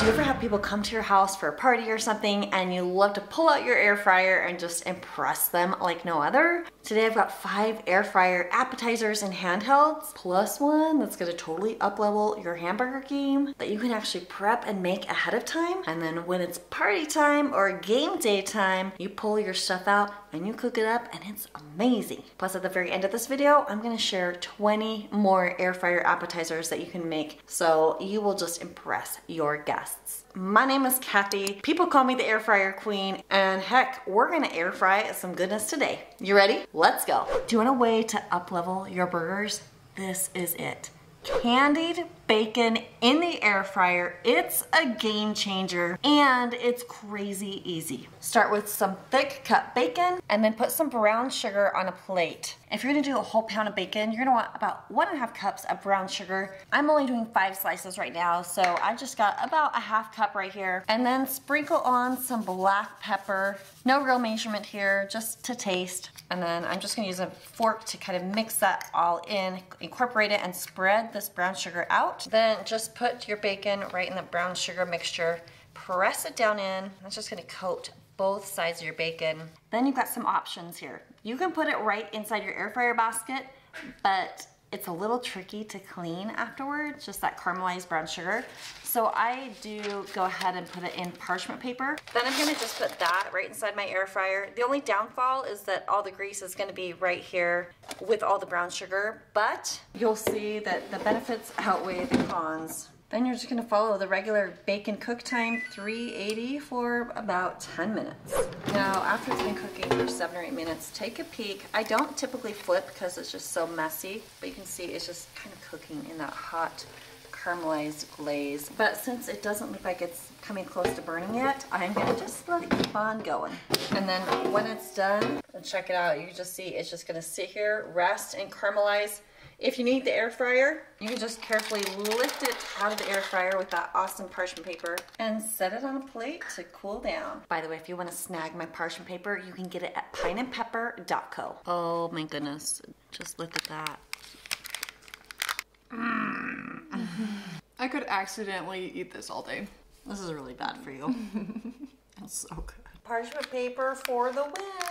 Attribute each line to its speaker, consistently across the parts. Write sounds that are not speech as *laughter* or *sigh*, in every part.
Speaker 1: Do you ever have people come to your house for a party or something and you love to pull out your air fryer and just impress them like no other? Today I've got five air fryer appetizers and handhelds, plus one that's gonna totally uplevel your hamburger game that you can actually prep and make ahead of time. And then when it's party time or game day time, you pull your stuff out and you cook it up and it's amazing. Plus at the very end of this video, I'm gonna share 20 more air fryer appetizers that you can make so you will just impress your guests. My name is Cathy. People call me the air fryer queen and heck, we're gonna air fry some goodness today. You ready? Let's go. Do you want a way to up level your burgers? This is it candied bacon in the air fryer. It's a game changer and it's crazy easy. Start with some thick cut bacon and then put some brown sugar on a plate. If you're gonna do a whole pound of bacon, you're gonna want about one and a half cups of brown sugar. I'm only doing five slices right now, so I just got about a half cup right here. And then sprinkle on some black pepper. No real measurement here, just to taste. And then I'm just gonna use a fork to kind of mix that all in, incorporate it and spread this brown sugar out. Then just put your bacon right in the brown sugar mixture, press it down in. That's just gonna coat both sides of your bacon. Then you've got some options here. You can put it right inside your air fryer basket, but it's a little tricky to clean afterwards, just that caramelized brown sugar. So I do go ahead and put it in parchment paper. Then I'm gonna just put that right inside my air fryer. The only downfall is that all the grease is gonna be right here with all the brown sugar, but you'll see that the benefits outweigh the cons. Then you're just gonna follow the regular bacon cook time, 380 for about 10 minutes. Now, after it's been cooking for seven or eight minutes, take a peek. I don't typically flip because it's just so messy, but you can see it's just kind of cooking in that hot caramelized glaze. But since it doesn't look like it's coming close to burning yet, I'm gonna just let it keep on going. And then when it's done, check it out, you just see it's just gonna sit here, rest and caramelize if you need the air fryer, you can just carefully lift it out of the air fryer with that awesome parchment paper and set it on a plate to cool down. By the way, if you want to snag my parchment paper, you can get it at pineandpepper.co. Oh my goodness, just look at that.
Speaker 2: Mm. *laughs* I could accidentally eat this all day.
Speaker 1: This is really bad for you. *laughs* it's so good. Parchment paper for the win.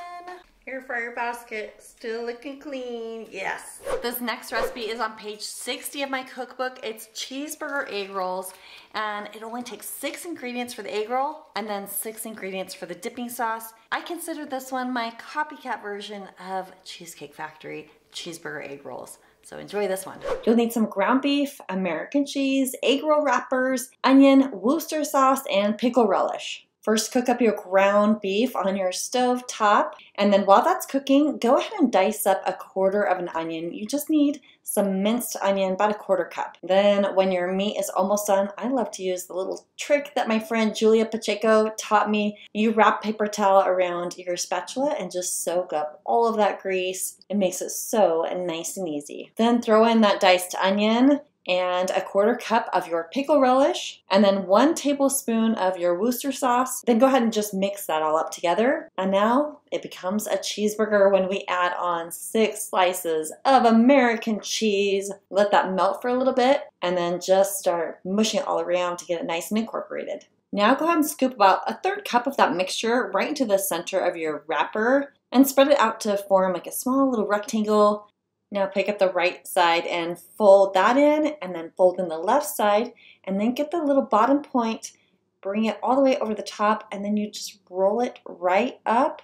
Speaker 1: Air fryer basket, still looking clean, yes. This next recipe is on page 60 of my cookbook. It's cheeseburger egg rolls, and it only takes six ingredients for the egg roll, and then six ingredients for the dipping sauce. I consider this one my copycat version of Cheesecake Factory cheeseburger egg rolls. So enjoy this one. You'll need some ground beef, American cheese, egg roll wrappers, onion, Worcester sauce, and pickle relish. First, cook up your ground beef on your stove top, and then while that's cooking, go ahead and dice up a quarter of an onion. You just need some minced onion, about a quarter cup. Then when your meat is almost done, I love to use the little trick that my friend Julia Pacheco taught me. You wrap paper towel around your spatula and just soak up all of that grease. It makes it so nice and easy. Then throw in that diced onion and a quarter cup of your pickle relish, and then one tablespoon of your Worcester sauce. Then go ahead and just mix that all up together. And now it becomes a cheeseburger when we add on six slices of American cheese. Let that melt for a little bit, and then just start mushing it all around to get it nice and incorporated. Now go ahead and scoop about a third cup of that mixture right into the center of your wrapper and spread it out to form like a small little rectangle now pick up the right side and fold that in and then fold in the left side and then get the little bottom point, bring it all the way over the top and then you just roll it right up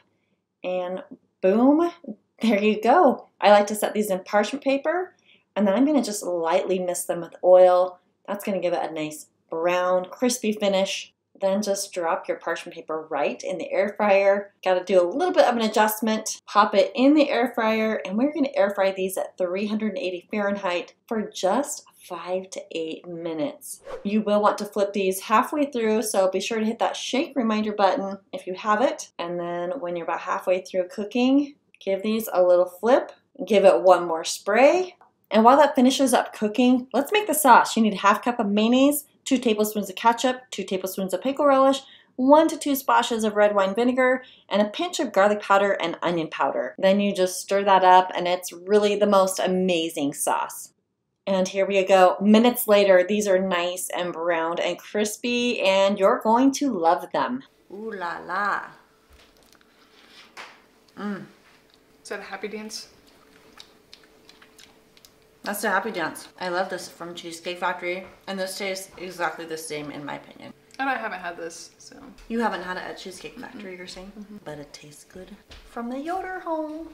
Speaker 1: and boom, *laughs* there you go. I like to set these in parchment paper and then I'm going to just lightly mist them with oil. That's going to give it a nice brown, crispy finish. Then just drop your parchment paper right in the air fryer. Got to do a little bit of an adjustment. Pop it in the air fryer and we're going to air fry these at 380 Fahrenheit for just five to eight minutes. You will want to flip these halfway through, so be sure to hit that shake reminder button if you have it. And then when you're about halfway through cooking, give these a little flip, give it one more spray. And while that finishes up cooking, let's make the sauce. You need half cup of mayonnaise, 2 tablespoons of ketchup, 2 tablespoons of pickle relish, 1 to 2 splashes of red wine vinegar, and a pinch of garlic powder and onion powder. Then you just stir that up and it's really the most amazing sauce. And here we go. Minutes later, these are nice and browned and crispy, and you're going to love them. Ooh la la.
Speaker 2: Mmm. Is that a happy dance?
Speaker 1: That's a happy dance. I love this from Cheesecake Factory, and this tastes exactly the same in my opinion.
Speaker 2: And I haven't had this, so.
Speaker 1: You haven't had it at Cheesecake Factory, mm -hmm. you're saying? Mm -hmm. But it tastes good from the Yoder home.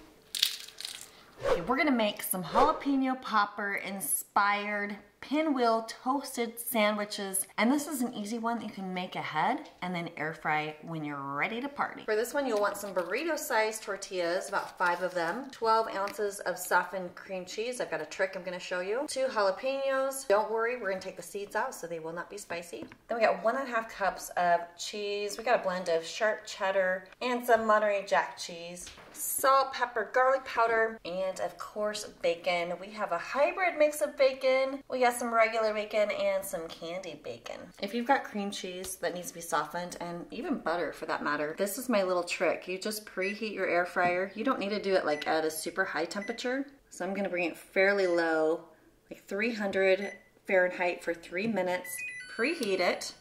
Speaker 1: Okay, we're gonna make some jalapeno popper inspired pinwheel toasted sandwiches. And this is an easy one that you can make ahead and then air fry when you're ready to party. For this one, you'll want some burrito sized tortillas, about five of them, 12 ounces of softened cream cheese. I've got a trick I'm gonna show you. Two jalapenos. Don't worry, we're gonna take the seeds out so they will not be spicy. Then we got one and a half cups of cheese. We got a blend of sharp cheddar and some Monterey Jack cheese salt, pepper, garlic powder, and of course bacon. We have a hybrid mix of bacon. We got some regular bacon and some candied bacon. If you've got cream cheese that needs to be softened, and even butter for that matter, this is my little trick. You just preheat your air fryer. You don't need to do it like at a super high temperature. So I'm gonna bring it fairly low, like 300 Fahrenheit for three minutes, preheat it,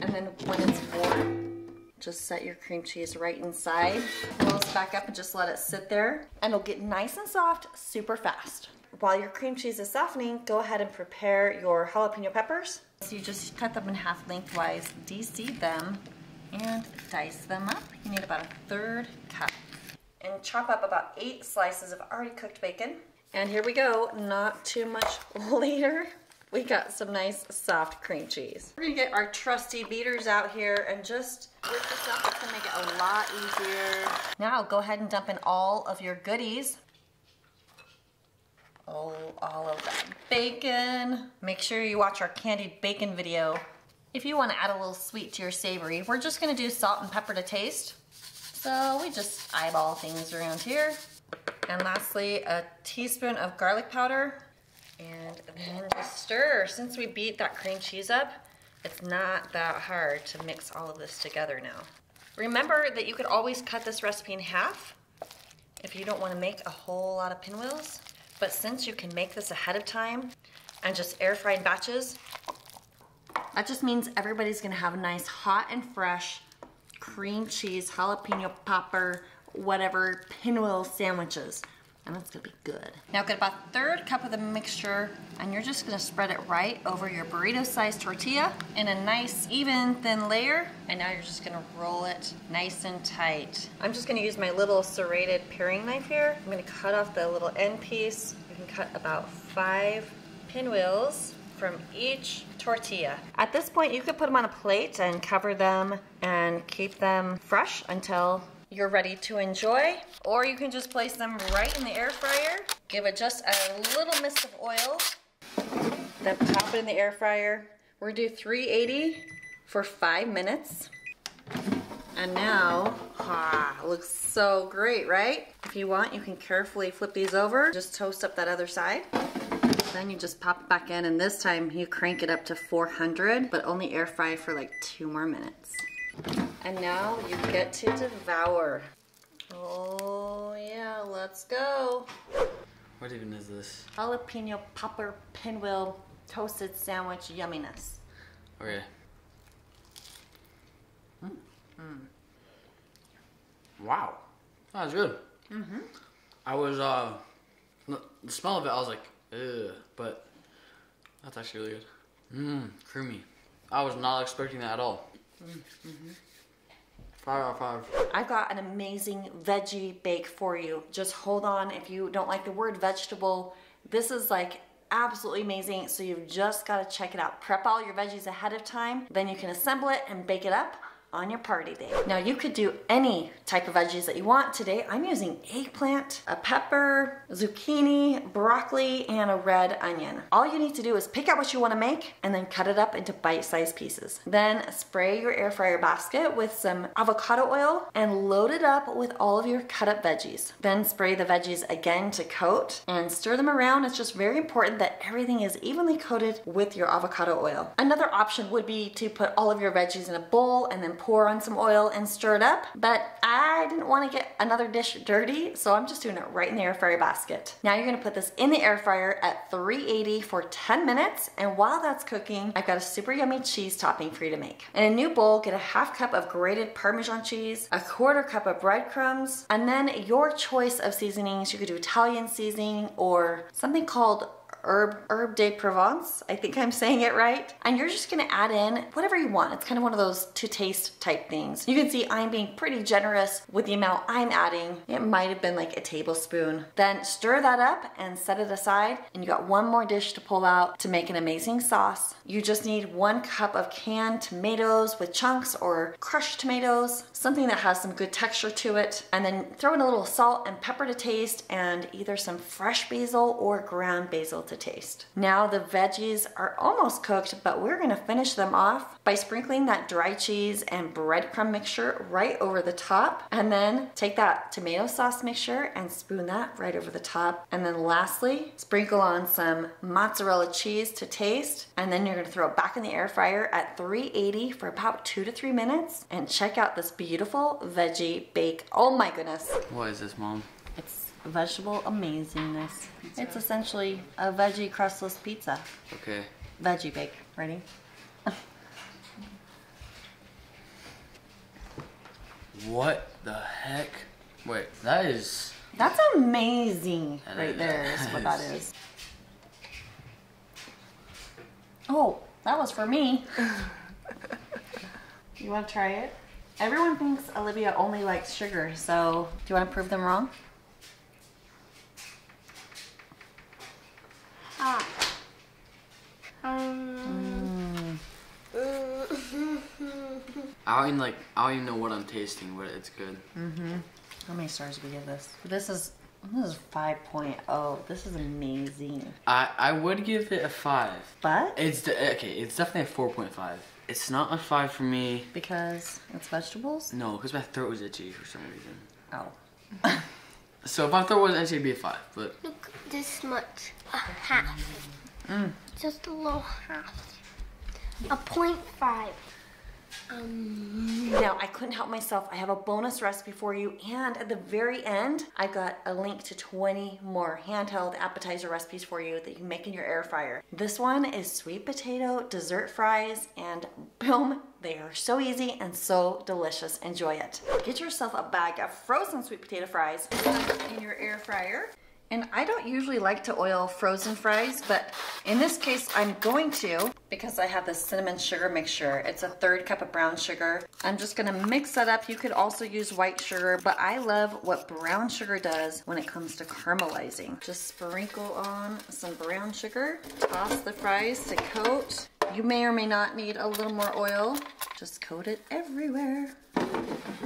Speaker 1: and then when it's warm, just set your cream cheese right inside. Close back up and just let it sit there. And it'll get nice and soft super fast. While your cream cheese is softening, go ahead and prepare your jalapeno peppers. So you just cut them in half lengthwise, de-seed them, and dice them up. You need about a third cup. And chop up about eight slices of already cooked bacon. And here we go, not too much *laughs* later we got some nice soft cream cheese. We're gonna get our trusty beaters out here and just whip this up. It's gonna make it a lot easier. Now go ahead and dump in all of your goodies. Oh, all of that bacon. Make sure you watch our candied bacon video. If you wanna add a little sweet to your savory, we're just gonna do salt and pepper to taste. So we just eyeball things around here. And lastly, a teaspoon of garlic powder and then just stir. Since we beat that cream cheese up, it's not that hard to mix all of this together now. Remember that you could always cut this recipe in half if you don't want to make a whole lot of pinwheels. But since you can make this ahead of time and just air in batches, that just means everybody's gonna have a nice hot and fresh cream cheese, jalapeno popper, whatever pinwheel sandwiches and it's gonna be good. Now get about a third cup of the mixture and you're just gonna spread it right over your burrito sized tortilla in a nice even thin layer and now you're just gonna roll it nice and tight. I'm just gonna use my little serrated paring knife here. I'm gonna cut off the little end piece. You can cut about five pinwheels from each tortilla. At this point, you could put them on a plate and cover them and keep them fresh until you're ready to enjoy. Or you can just place them right in the air fryer. Give it just a little mist of oil. Then pop it in the air fryer. We're gonna do 380 for five minutes. And now, ah, looks so great, right? If you want, you can carefully flip these over. Just toast up that other side. Then you just pop it back in and this time you crank it up to 400, but only air fry for like two more minutes. And now you get to devour. Oh yeah, let's go.
Speaker 3: What even is this?
Speaker 1: Jalapeno popper pinwheel toasted sandwich yumminess.
Speaker 3: Okay. Mm. Mm. Wow. That was good. Mm -hmm. I was, uh, the smell of it, I was like, ugh, but that's actually really good. Mmm, creamy. I was not expecting that at all. Mm -hmm. Five out of five.
Speaker 1: I've got an amazing veggie bake for you. Just hold on if you don't like the word vegetable. This is like absolutely amazing. So you've just got to check it out. Prep all your veggies ahead of time. Then you can assemble it and bake it up on your party day. Now you could do any type of veggies that you want. Today I'm using eggplant, a pepper, zucchini, broccoli, and a red onion. All you need to do is pick out what you want to make and then cut it up into bite-sized pieces. Then spray your air fryer basket with some avocado oil and load it up with all of your cut up veggies. Then spray the veggies again to coat and stir them around. It's just very important that everything is evenly coated with your avocado oil. Another option would be to put all of your veggies in a bowl and then pour on some oil and stir it up. But I didn't want to get another dish dirty, so I'm just doing it right in the air fryer basket. Now you're gonna put this in the air fryer at 380 for 10 minutes. And while that's cooking, I've got a super yummy cheese topping for you to make. In a new bowl, get a half cup of grated Parmesan cheese, a quarter cup of breadcrumbs, and then your choice of seasonings. You could do Italian seasoning or something called herb herbes de Provence. I think I'm saying it right. And you're just gonna add in whatever you want. It's kind of one of those to taste type things. You can see I'm being pretty generous with the amount I'm adding. It might have been like a tablespoon. Then stir that up and set it aside. And you got one more dish to pull out to make an amazing sauce. You just need one cup of canned tomatoes with chunks or crushed tomatoes, something that has some good texture to it. And then throw in a little salt and pepper to taste and either some fresh basil or ground basil to taste. Now the veggies are almost cooked, but we're gonna finish them off by sprinkling that dry cheese and breadcrumb mixture right over the top. And then take that tomato sauce mixture and spoon that right over the top. And then lastly, sprinkle on some mozzarella cheese to taste. And then you're gonna throw it back in the air fryer at 380 for about two to three minutes. And check out this beautiful veggie bake. Oh my goodness.
Speaker 3: What is this, Mom?
Speaker 1: It's vegetable amazingness. It's essentially a veggie crustless pizza.
Speaker 3: Okay.
Speaker 1: Veggie bake. Ready?
Speaker 3: What the heck? Wait, that is.
Speaker 1: That's amazing
Speaker 3: That
Speaker 1: right
Speaker 3: is-
Speaker 1: there is
Speaker 3: that
Speaker 1: what that
Speaker 3: is- *laughs*
Speaker 1: is. Oh, that was for me. *laughs* you want to try it? Everyone thinks Olivia only likes sugar, so do you want to prove them wrong?
Speaker 4: Ah. Um.
Speaker 3: I don't even like. I don't even know what I'm tasting, but it's good. Mhm.
Speaker 1: How many stars do we give this? This is this is 5.0. This is amazing.
Speaker 3: I I would give it a five.
Speaker 1: But
Speaker 3: It's de- okay. It's definitely a four point five. It's not a five for me.
Speaker 1: because it's vegetables?
Speaker 3: No, because my throat was itchy for some reason.
Speaker 1: Oh. *laughs*
Speaker 3: So throat was it'd be a five. But
Speaker 4: Look, this much. A half. mm. Just a little half. A point five. Um.
Speaker 1: Now, I couldn't help myself. I have a bonus recipe for you, and at the very end, I've got a link to 20 more handheld appetizer recipes for you that you can make in your air fryer. This one is sweet potato dessert fries, and boom, they are so easy and so delicious. Enjoy it. Get yourself a bag of frozen sweet potato fries in your air fryer. And I don't usually like to oil frozen fries, but in this case I'm going to because I have the cinnamon sugar mixture. It's a third cup of brown sugar. I'm just gonna mix that up. You could also use white sugar, but I love what brown sugar does when it comes to caramelizing. Just sprinkle on some brown sugar, toss the fries to coat. You may or may not need a little more oil. Just coat it everywhere.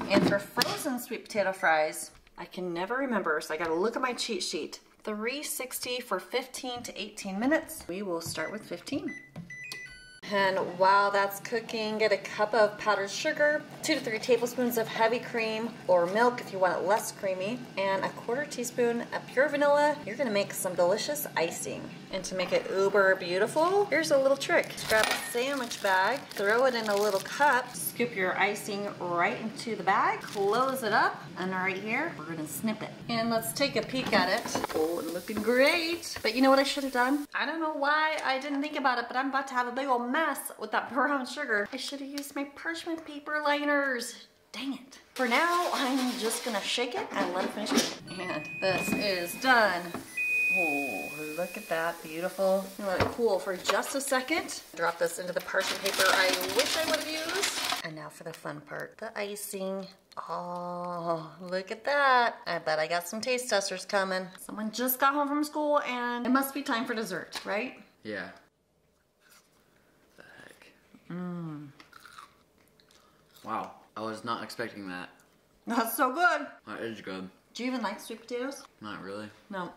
Speaker 1: And for frozen sweet potato fries, I can never remember, so I gotta look at my cheat sheet. 360 for 15 to 18 minutes. We will start with 15. And while that's cooking, get a cup of powdered sugar, two to three tablespoons of heavy cream or milk if you want it less creamy, and a quarter teaspoon of pure vanilla. You're gonna make some delicious icing. And to make it uber beautiful, here's a little trick. Just grab a sandwich bag, throw it in a little cup, scoop your icing right into the bag, close it up, and right here, we're gonna snip it. And let's take a peek at it. Oh, it's looking great. But you know what I should have done? I don't know why I didn't think about it, but I'm about to have a big old mess with that *laughs* brown sugar. I should have used my parchment paper liners. Dang it. For now, I'm just gonna shake it and let it finish cooking. And this is done. Oh, look at that, beautiful. Let it cool for just a second. Drop this into the parchment paper I wish I would have used. And now for the fun part, the icing. Oh, look at that. I bet I got some taste testers coming. Someone just got home from school and it must be time for dessert, right?
Speaker 3: yeah. The heck. Mmm. Wow. I was not expecting that.
Speaker 1: That's so good.
Speaker 3: That is good.
Speaker 1: Do you even like sweet potatoes?
Speaker 3: Not really.
Speaker 1: No.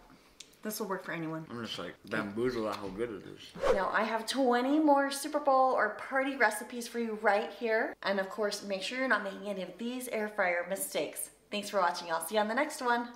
Speaker 1: This will work for anyone.
Speaker 3: I'm just like bamboozled at how good it is.
Speaker 1: Now I have 20 more Super Bowl or party recipes for you right here. And of course, make sure you're not making any of these air fryer mistakes. Thanks for watching. I'll see you on the next one.